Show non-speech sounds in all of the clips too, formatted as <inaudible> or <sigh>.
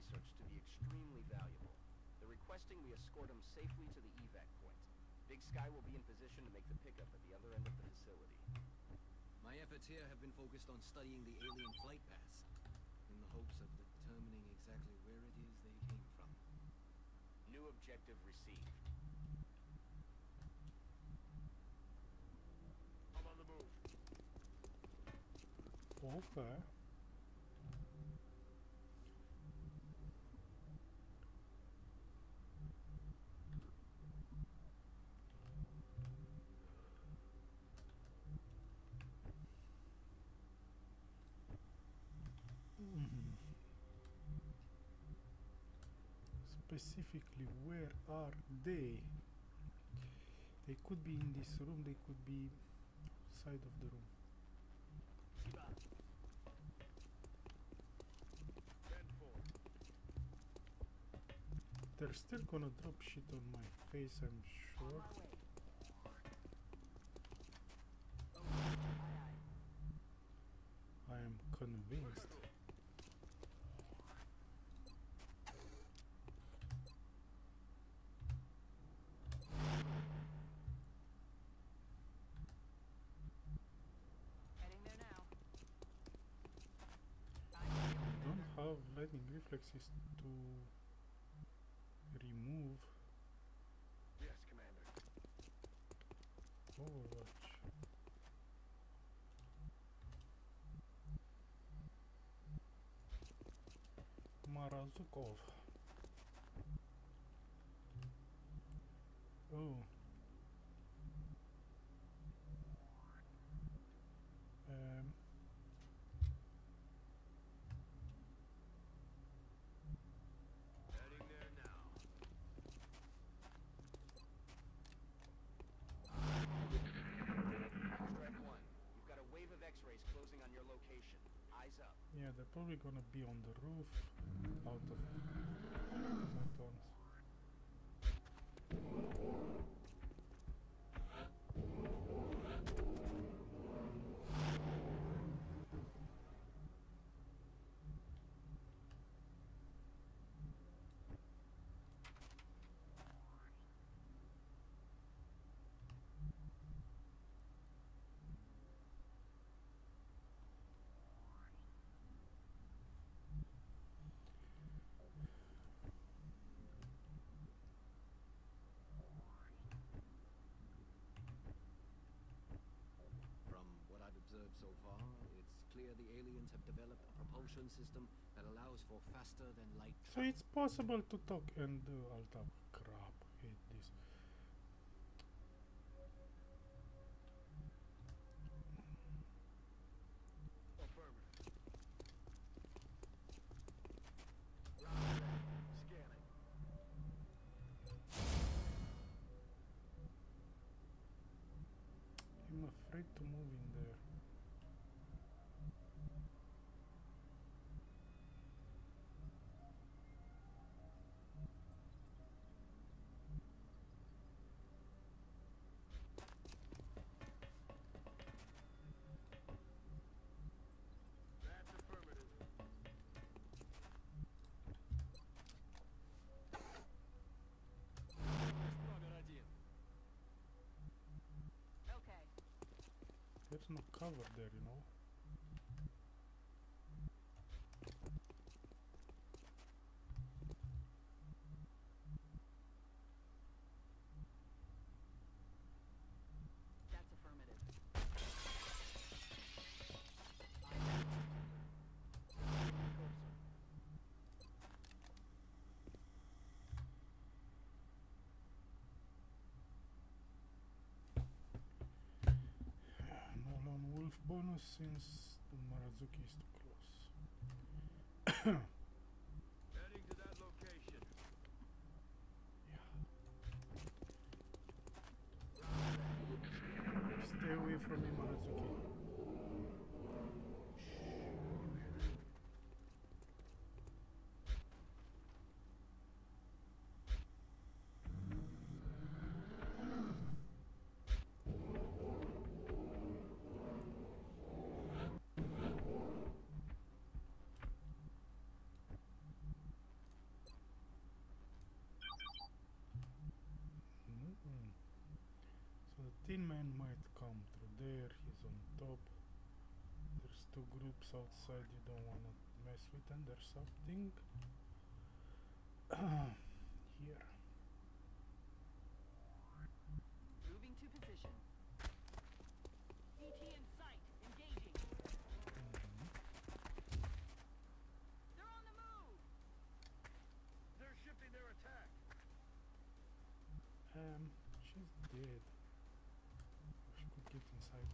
research to be extremely valuable. They're requesting we escort them safely to the evac point. Big Sky will be in position to make the pickup at the other end of the facility. My efforts here have been focused on studying the alien flight paths, in the hopes of determining exactly where it is they came from. New objective received. I'm on the move. Okay. Specifically, where are they? They could be in this room, they could be side of the room. They're still gonna drop shit on my face, I'm sure. I am convinced. Heading there now. Don't have lightning reflexes to remove Yes, Commander. Overwatch. Marazukov. Oh. Um. Heading there now. Strike one. You've got a wave of X-rays closing on your location. Eyes up. Yeah, they're probably gonna be on the roof out of photons. From what I've observed so far, it's clear the aliens have developed a propulsion system that allows for faster than light So it's possible to talk and do all that There's no cover there, you know. That's affirmative. No lone wolf bonus since the Marazuki is too close. Heading to that location. Stay away from me, Marazuki. Tin Man might come through there. He's on top. There's two groups outside you don't wanna mess with, and there's something <clears throat> here. Moving to position. ET in sight. Engaging. Mhm. They're on the move. They're shifting their attack. Um, she's dead. She could get inside.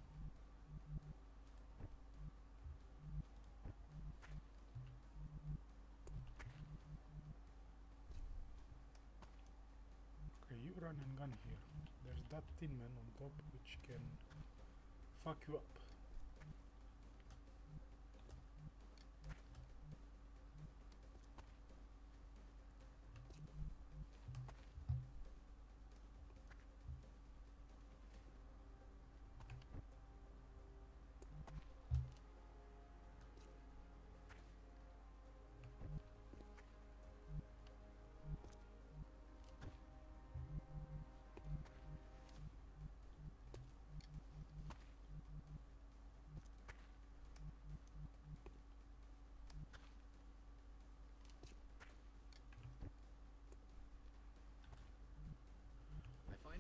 Run and gun here. There's that tin man on top which can fuck you up.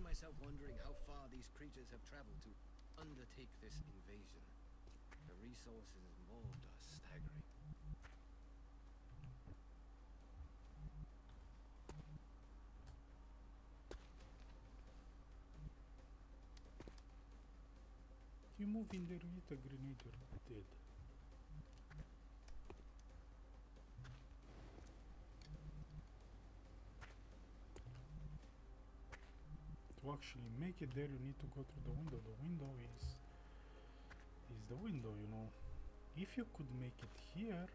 Myself wondering how far these creatures have traveled to undertake this invasion. The resources involved are staggering. You move in there with a grenade, you're dead. Actually make it there, you need to go through the window. The window is is the window, you know. If you could make it here,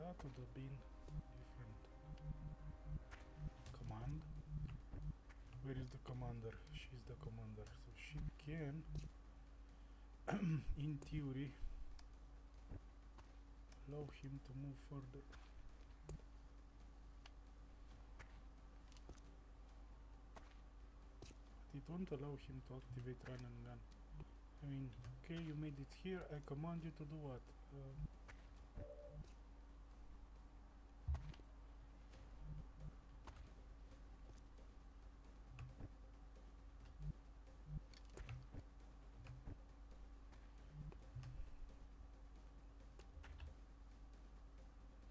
that would have been different. Command. Where is the commander? She's the commander, so she can <clears throat> in theory, allow him to move further. It won't allow him to activate run and gun. I mean, okay, you made it here, I command you to do what? Um,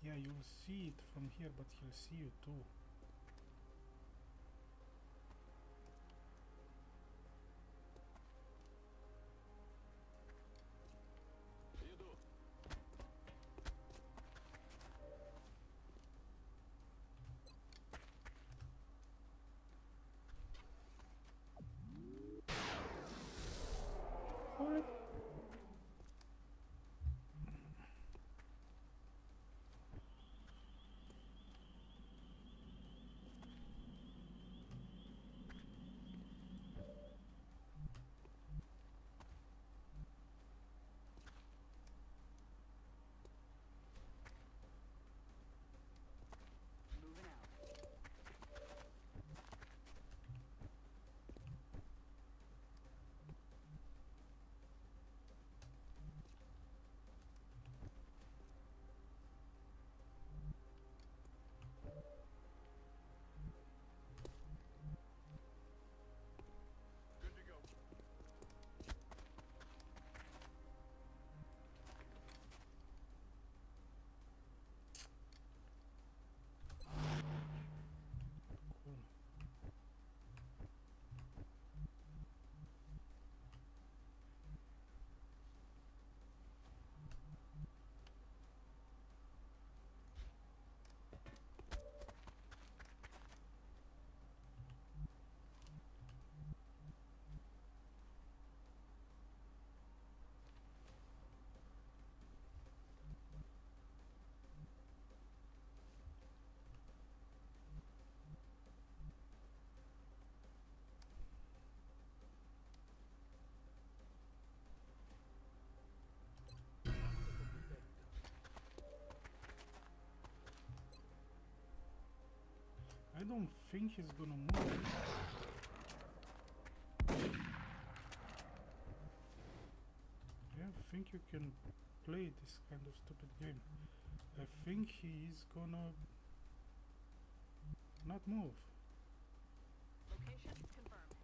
Yeah, you'll see it from here, but he'll see you too. I don't think he's gonna move. I don't think you can play this kind of stupid game. I think he is gonna not move. Location confirmed.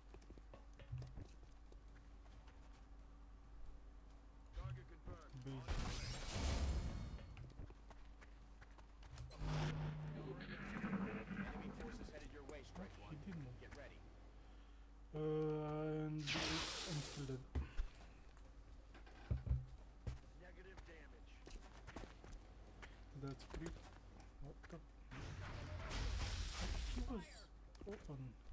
Target confirmed. Gut, dann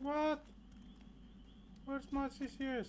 What? Where's my CCS?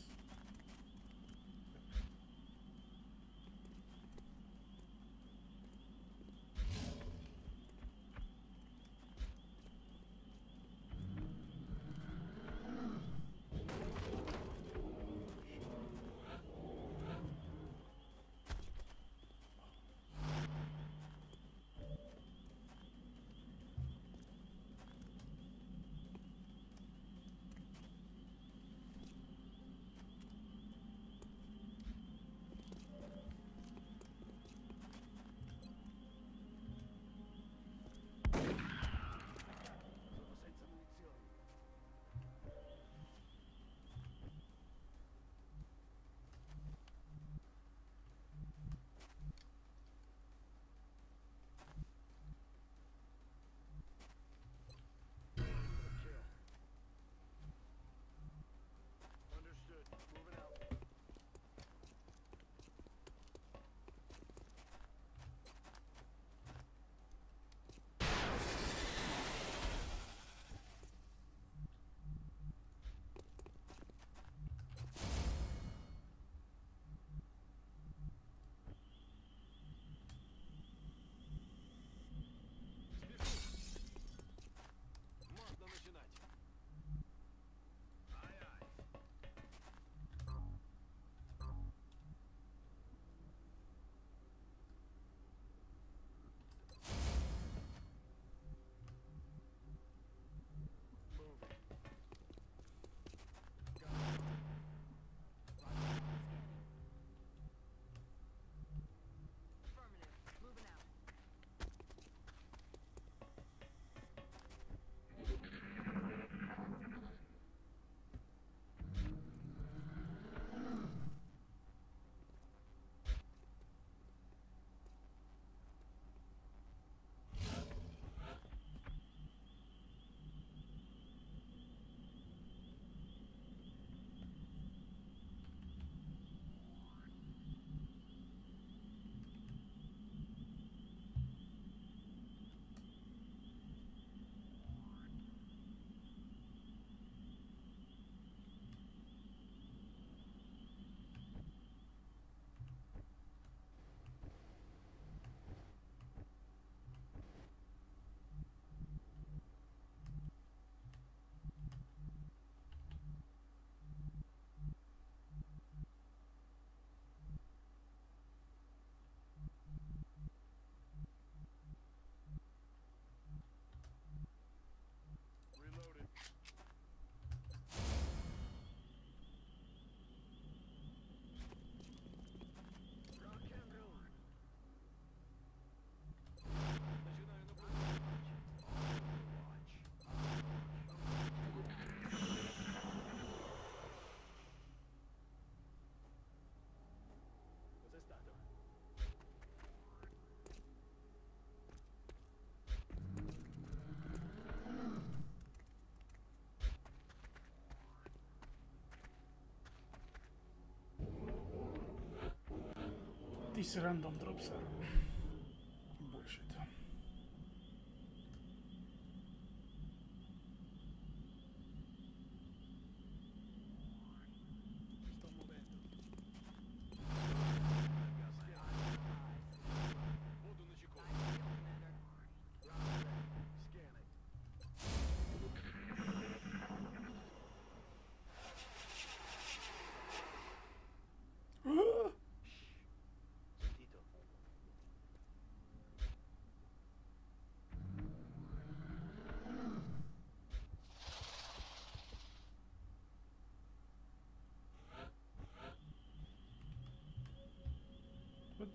These random drops are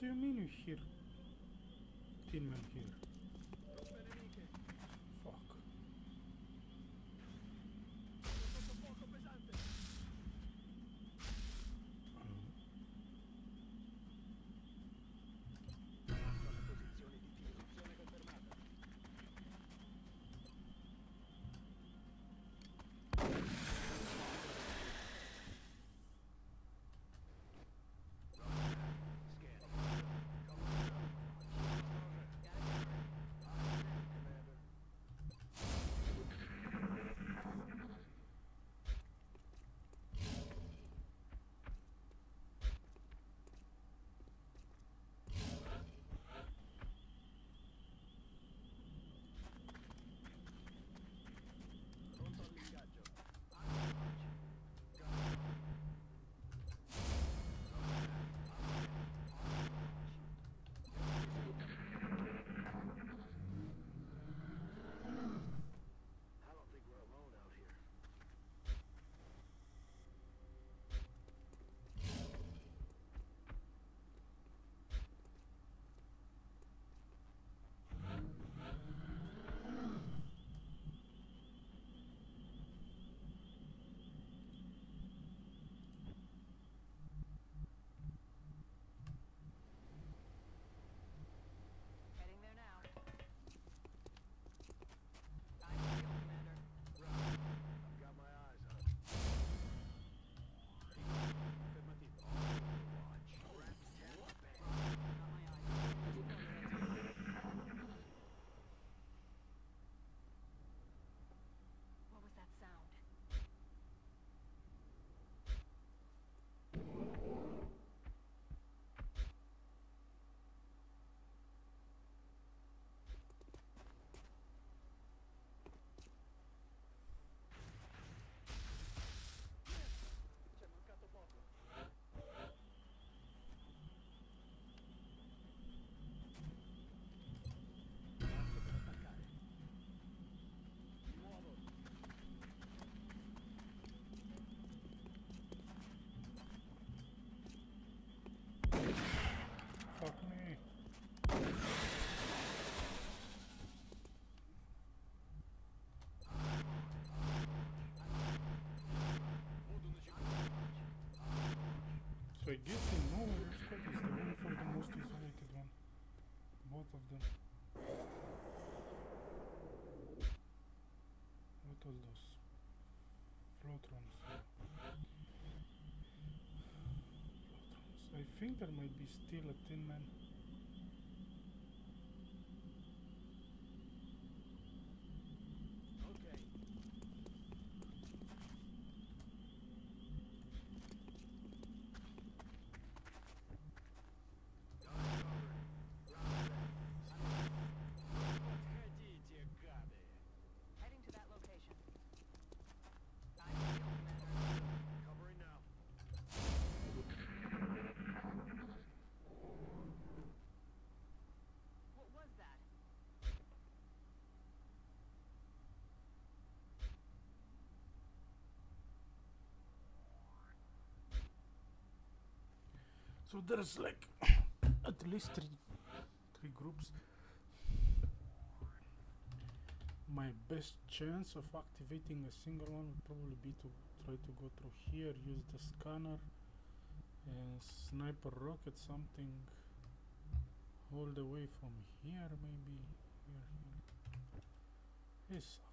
do you mean you hear I guess the nowhere squad is the one for the most isolated one. Both of them. What was those? Floatrons. Floatrons. I think there might be still a tin man. So there's like <coughs> at least three three groups. My best chance of activating a single one would probably be to try to go through here, use the scanner and sniper rocket something all the way from here maybe here here.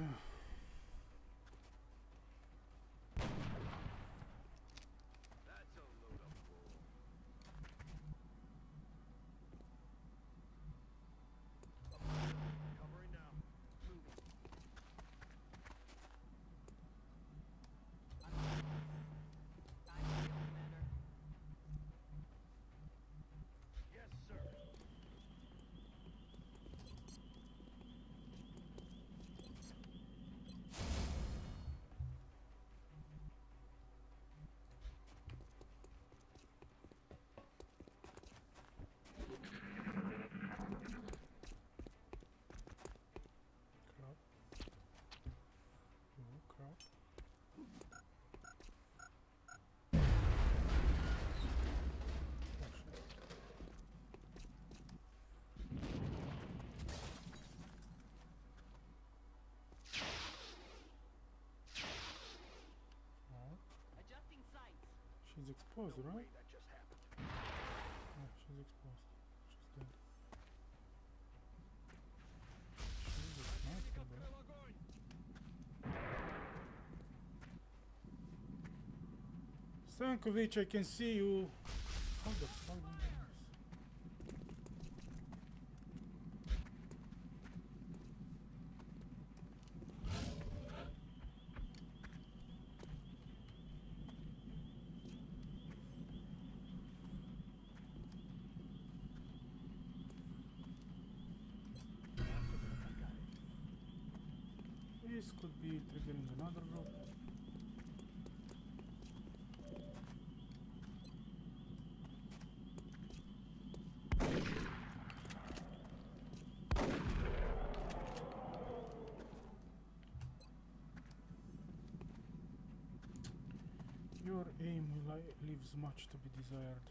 Hmm. She's exposed, No right? that just happened. Yeah, she's exposed. She's dead. She's a sniper, bro. Stankovic, I can see you. How the fuck did you miss? This could be triggering another group. Your aim li- uh, leaves much to be desired.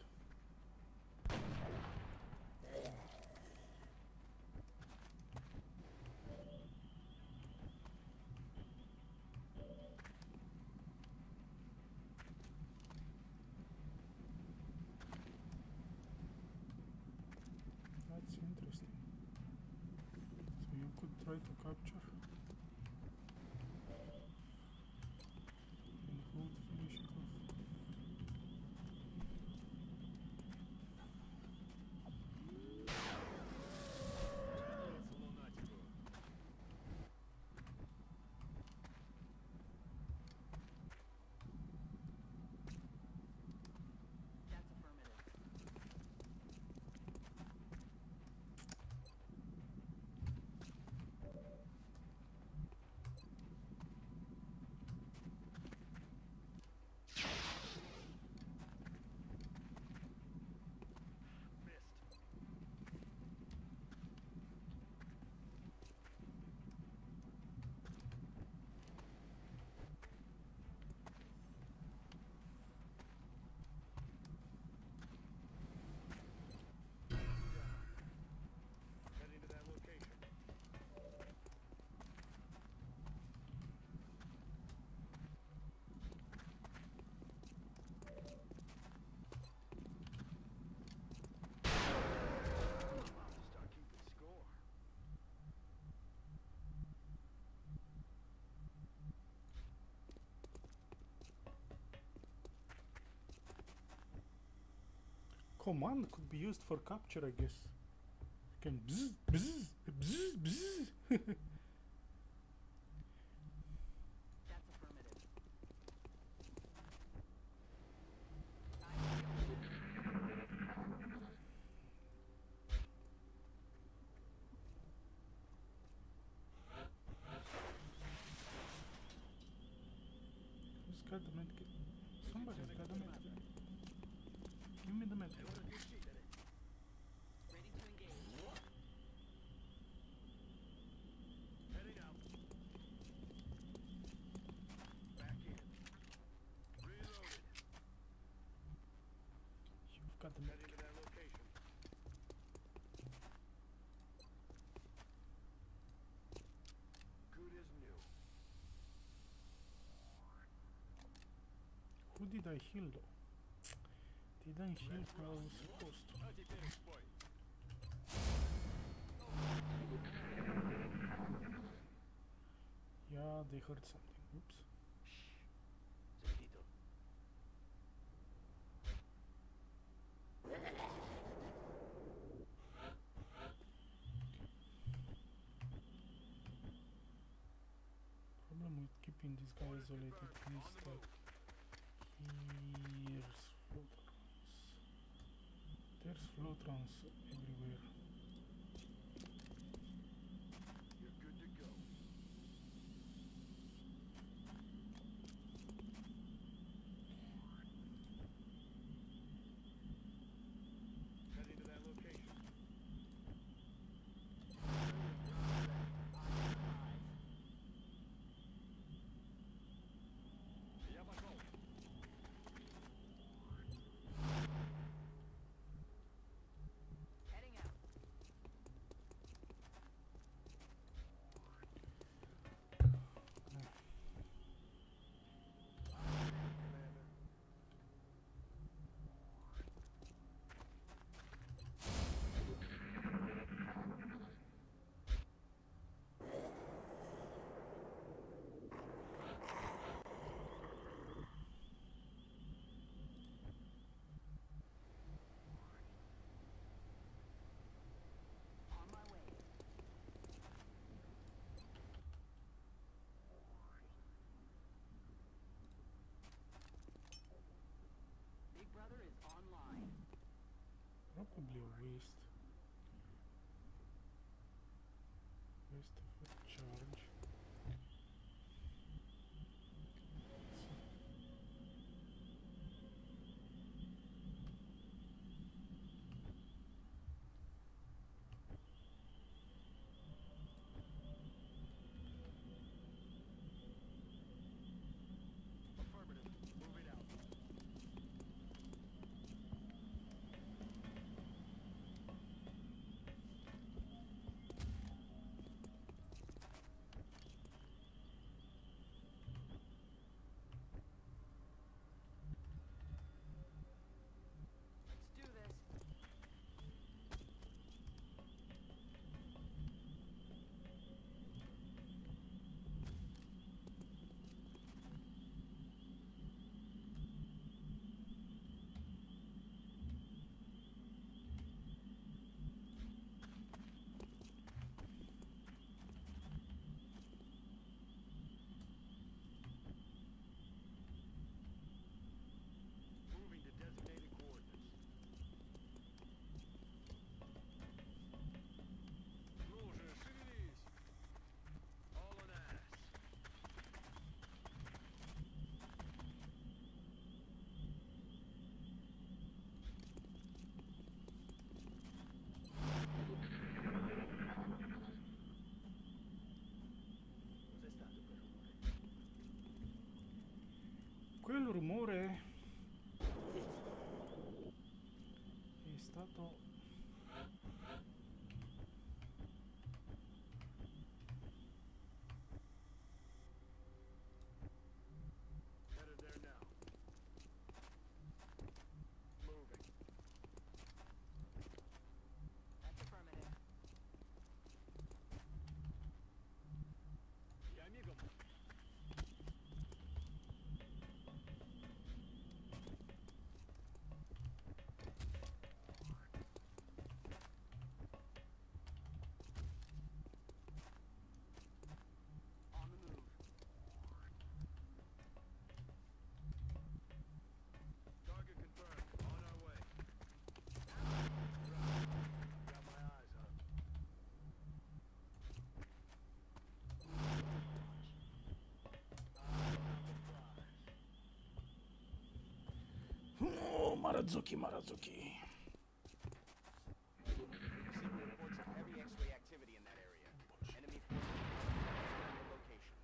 That's interesting. So you could try to capture and who would finish it off? It's lunático. That's affirmative. Missed. Heading to that location. About to start keeping score. Command could be used for capture, I guess. You can bzz, bzz, bzz, bzz. <laughs> Who did I heal though? Didn't heal where I was supposed to. Yeah, they heard something. Oops. keeping this guy isolated. Please stop. Here's There's floatrons everywhere. probably a waste. Waste of a charge. quel rumore è stato Marazuki, Marazuki.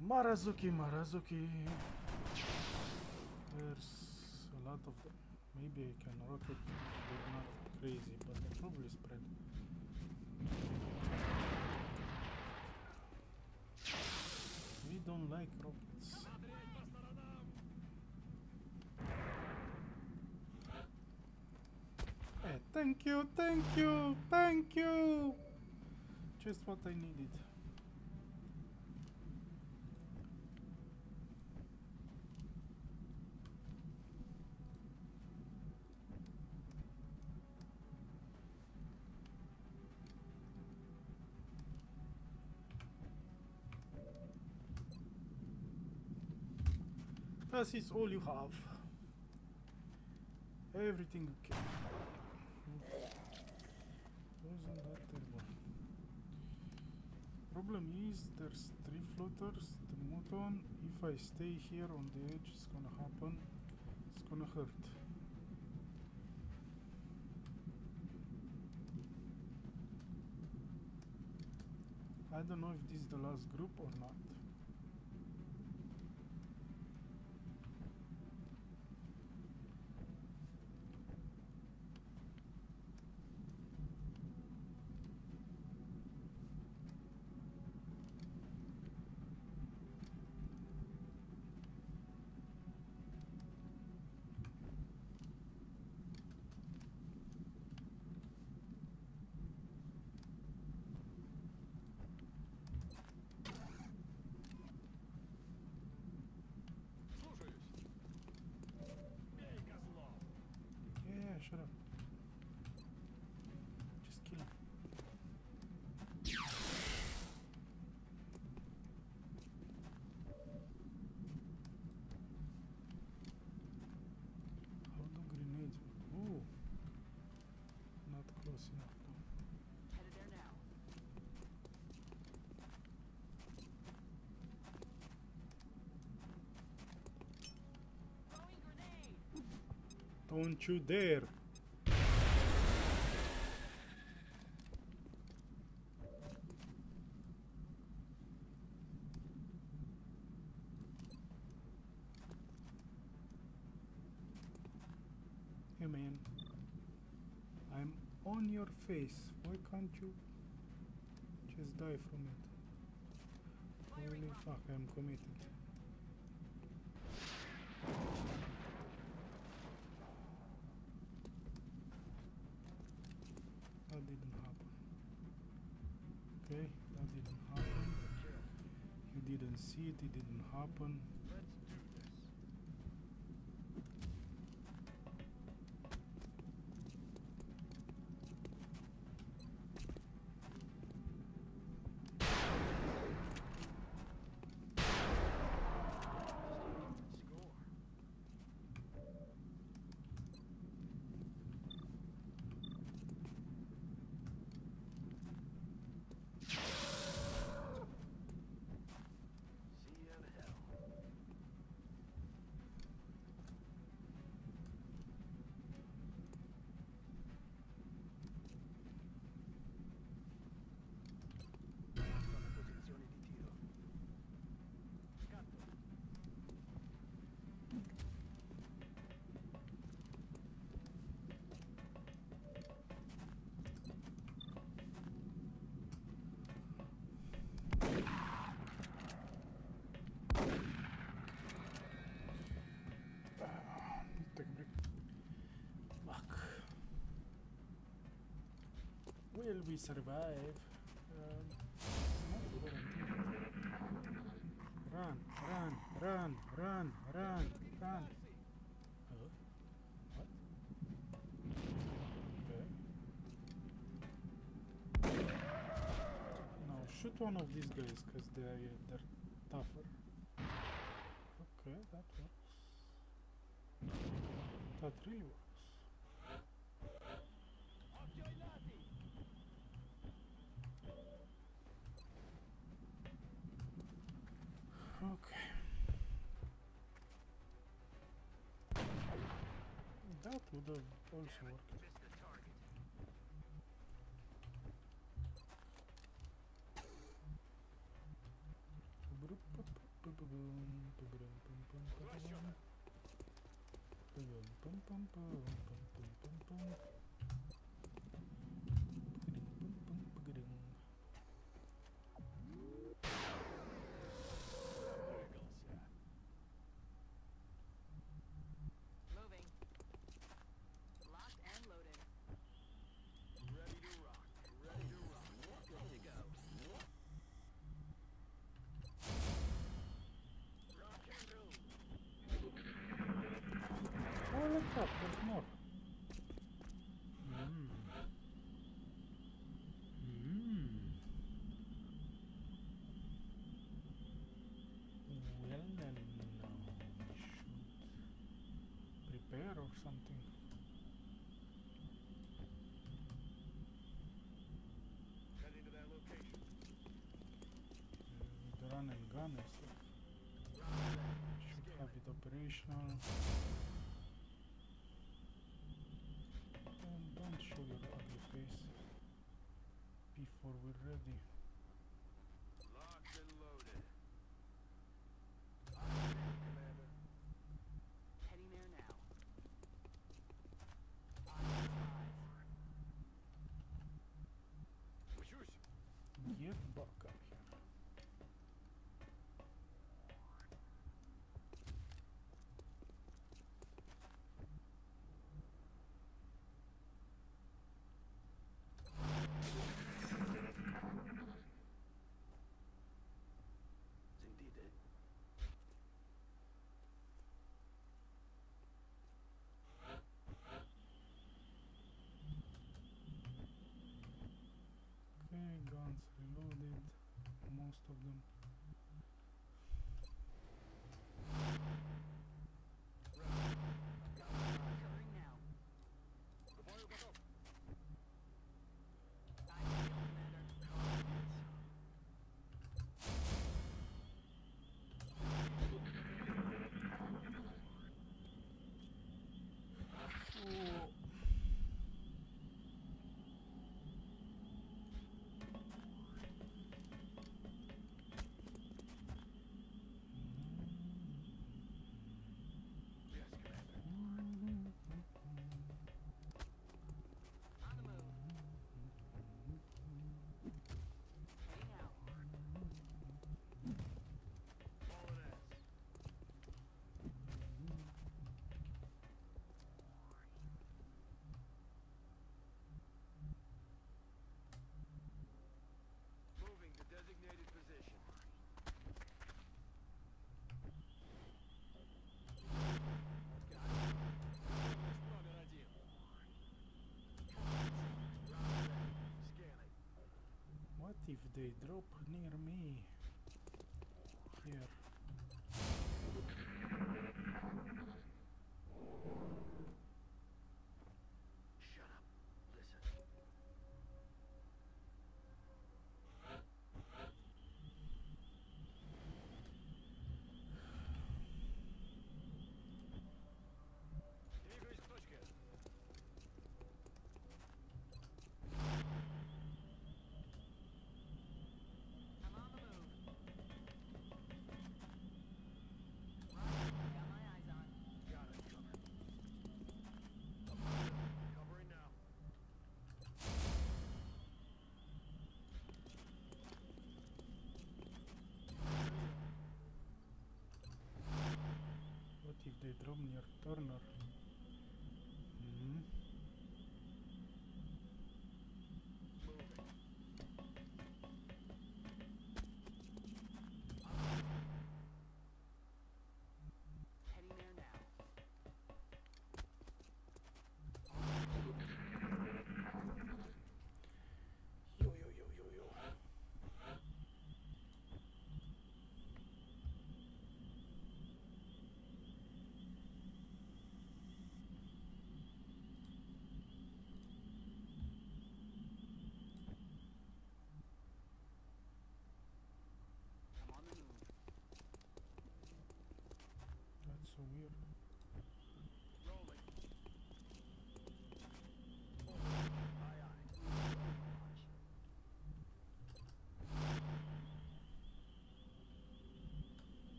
Marazuki, Marazuki. There's a lot of them. Maybe I can rocket. They're not crazy, but they probably spread. Thank you, thank you, thank you. Just what I needed. This is all you have. Everything you can. Problem is there's three floaters, the muton. If I stay here on the edge it's gonna happen. It's gonna hurt. I don't know if this is the last group or not. Close enough. Headed there now. Don't you dare! Hey man, on your face. Why can't you just die from it? Holy fuck, I'm committed. That didn't happen. Okay, that didn't happen. You didn't see it, it didn't happen. Will we survive? Um. Run, run, run, run, run, run. Huh? What? Okay. Now shoot one of these guys because they're they're tougher. Okay, that works. That really works. That would have also run and gun or so. Should have it operational. And don't show your ugly face before we're ready. Locked and loaded. Get back. guns reloaded most of them. if they drop near me here. Друмнір, Торнор.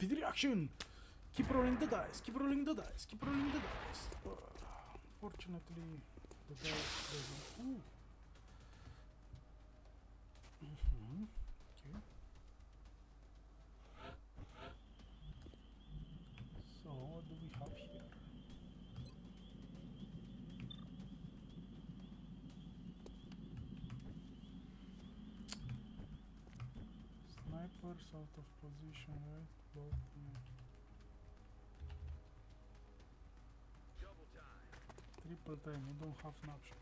Rapid reaction! Keep rolling the dice, keep rolling the dice, keep rolling the dice. Uh, fortunately, the dice doesn't. Ooh. Mm -hmm. Okay. So, what do we have here? Snipers out of position, right? Triple time, you don't have snapshot.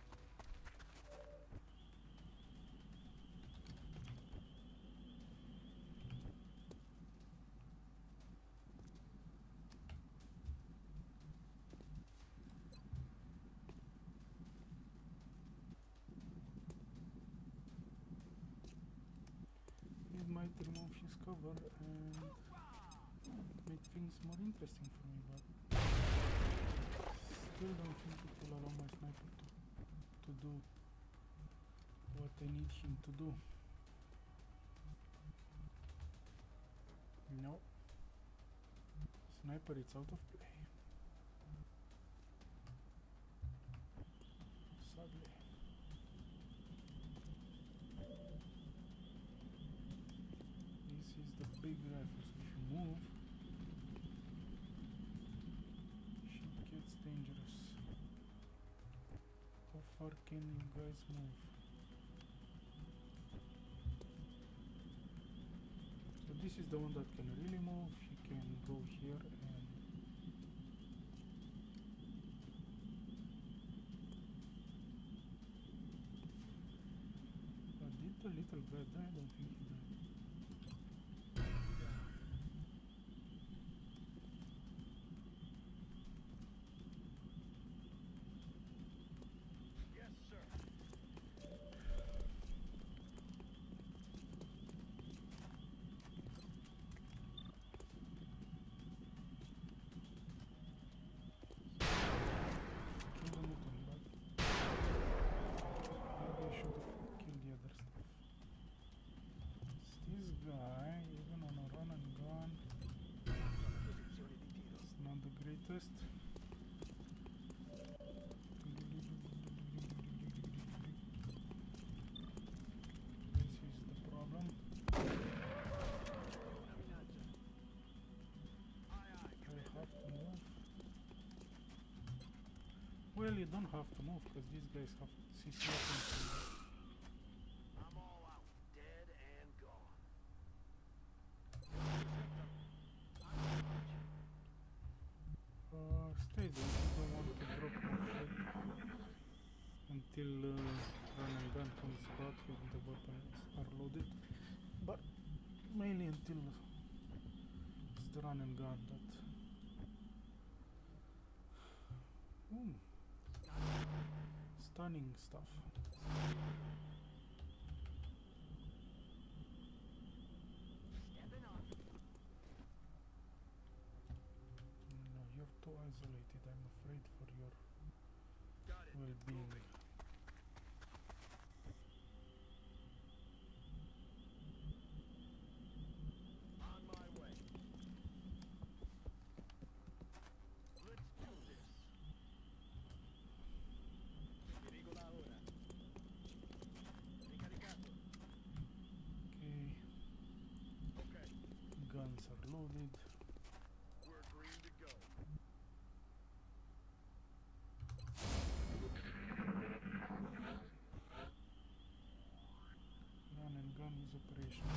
It might remove his cover and make things more interesting for me, but still don't think it will allow my sniper to, to do what I need him to do. No. Sniper it's out of play. Sadly. This is the big rifle, so if you move shit gets dangerous. How far can you guys move? So this is the one that can really move. You can go here and But did the little guy die? I don't think he died. Yes, sir. Kill the mutant, but maybe I should have killed the other stuff. It's this guy, even on a run and gun, Posizione di tiro. it's not the greatest. This is the problem. Una minaccia. Aye, aye. I have to move. Well, you don't have to move because these guys have CC weapons. I'm all out. Dead and gone. Uh, stay there. You don't want to drop more shit until uh, run and gun comes back and the weapons are loaded. But mainly until it's the run and gun that. Ooh. Hmm. Stunning stuff. No, you're too isolated. I'm afraid for your well-being. Moving. On my way. Let's do this. Dirigo la ora. Ricaricato. Okay, Okay. guns are loaded. We're green to go. Run and gun is operational.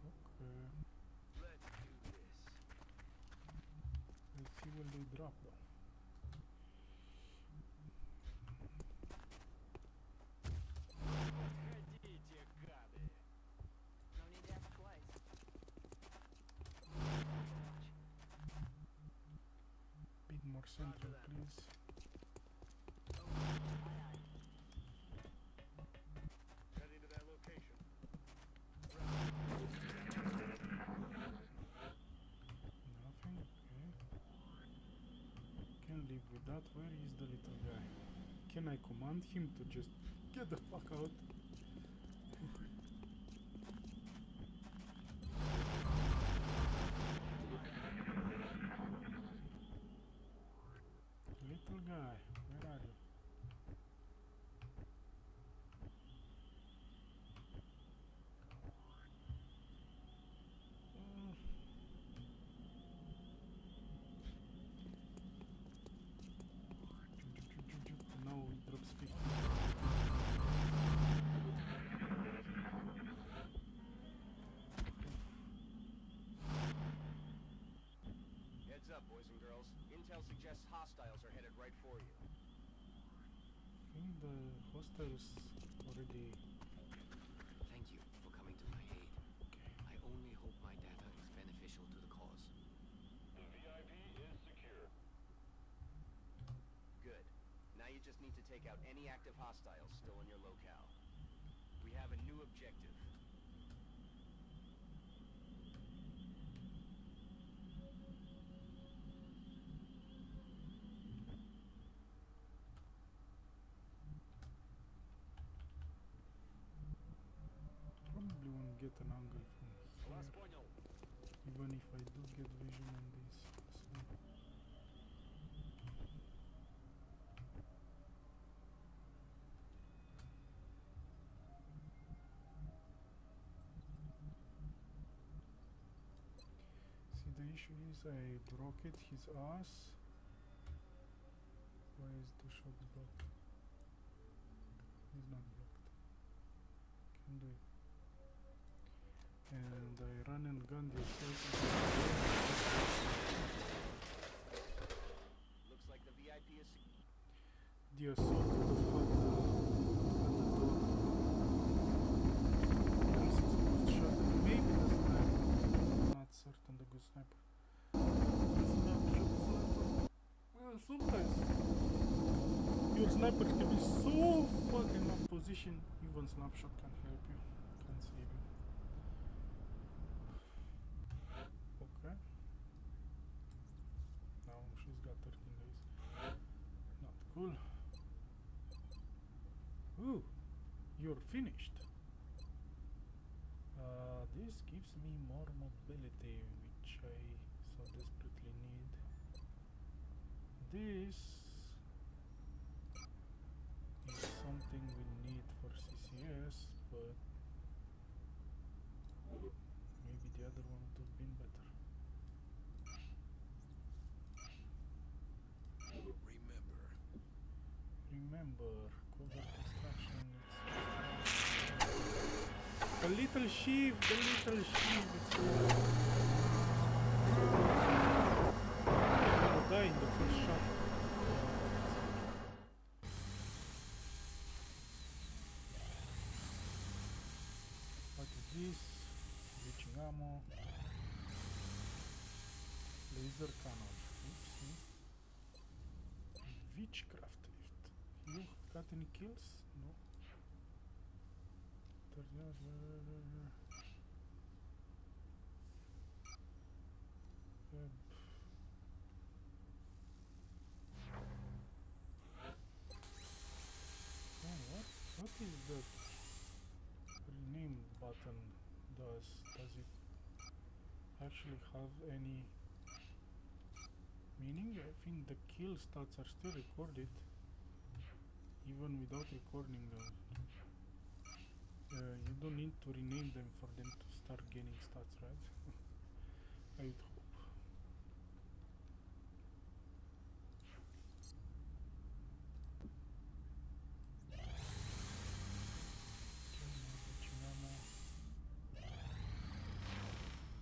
Okay, Let's do this. let's see when they drop though. Bit more central, please. Live with that. Where is the little guy? Can I command him to just get the fuck out? little guy, where are you? Mm. Now it drops 50. Intel suggests hostiles are headed right for you. I think the hostiles already. Thank you for coming to my aid. Okay. I only hope my data is beneficial to the cause. The VIP is secure. Good. Now you just need to take out any active hostiles still in your locale. We have a new objective. get an angle from here. Even if I do get vision on this. So. See the issue is I broke it his ass. Why is the shot blocked? He's not blocked. Can do it. And I run and gun the assault. Looks like the VIP is The assault would have had the door. Exposed shot. And maybe the sniper. Not certain the good sniper. The snapshot sniper. Well, sometimes your sniper can be so fucking off position, even snapshot can save you. Okay. Now she's got 13 days. Not cool. Ooh, you're finished. Uh, this gives me more mobility, which I so desperately need. This is something we need for CCS, but maybe the other one would have been better. Remember, Remember, covert destruction. It's the little sheep, the little sheep. It's die in the first shot. What is this? Reaching ammo. Laser cannon. Oopsie. Hmm. Witchcraft Rift. You got any kills? No. What? Is that rename button does? Does it actually have any meaning? I think the kill stats are still recorded even without recording them. Uh, you don't need to rename them for them to start gaining stats, right? <laughs> I would hope. Okay, now reaching ammo.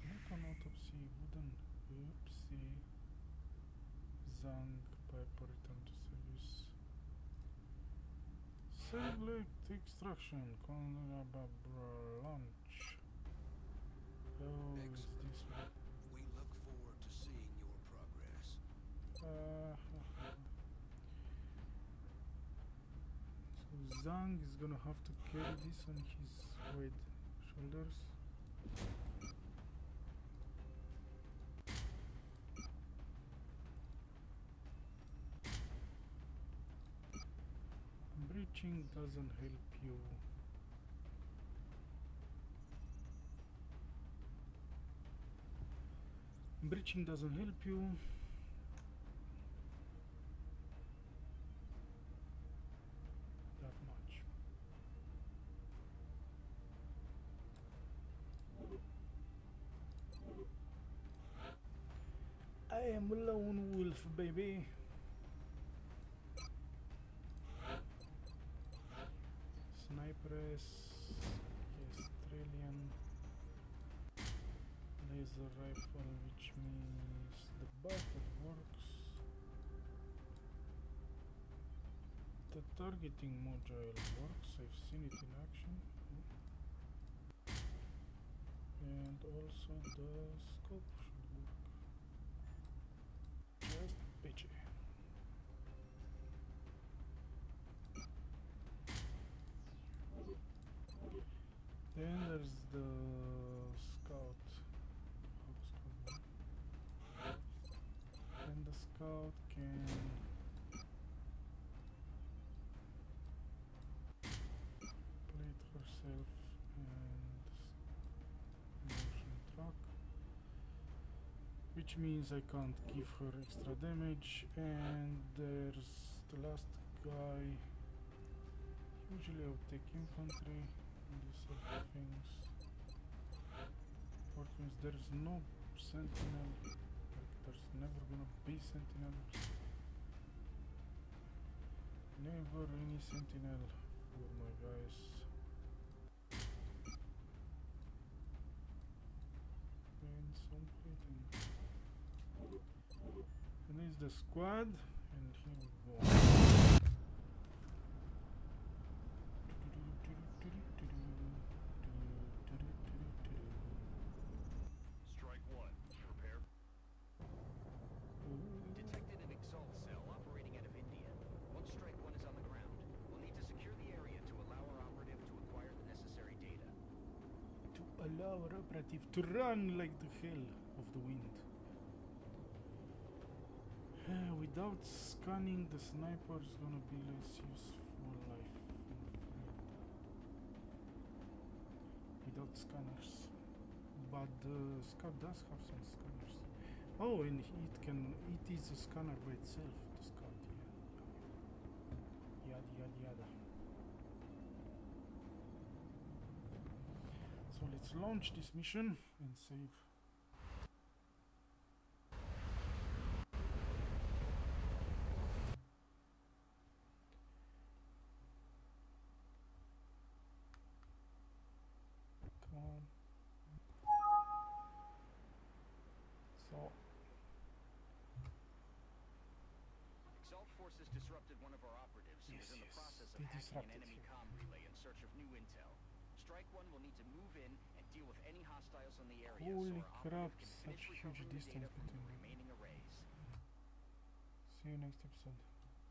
Not an autopsy, wooden oopsie. Zhang, Piper, return to service. Select extraction, Conrababra launch. Oh, is this one? we look forward to seeing your progress. Uh, so <laughs> Zhang is gonna have to carry this on his wide shoulders. Breaching doesn't help you. Breaching doesn't help you. rifle, which means the bucket works. The targeting module works, I've seen it in action. And also the scope should work. Just. Which means I can't give her extra damage. And there's the last guy. Usually I'll take infantry and these sort of things. Means there's no sentinel. Like there's never gonna be sentinel. Never any sentinel. For my guys. And some plating and this is the squad and here we go Strike one. Prepare. Detected an Exalt cell operating out of India. Once Strike One is on the ground, we'll need to secure the area to allow our operative to acquire the necessary data. to allow our operative to run like the hell of the wind. Uh, without scanning, the sniper is gonna be less useful, afraid. Without scanners. But the scout does have some scanners. Oh, and it can. It is a scanner by itself, the scout, yeah. Yada yada yada. So let's launch this mission and save. Come on. So, Exalt forces disrupted one of our Yes, in the process of hacking an enemy comm relay in search of new intel. Strike One will need to move in and deal with any hostiles in the area Holy so our crap, such huge recovering the data distance between them. remaining arrays. see you next episode.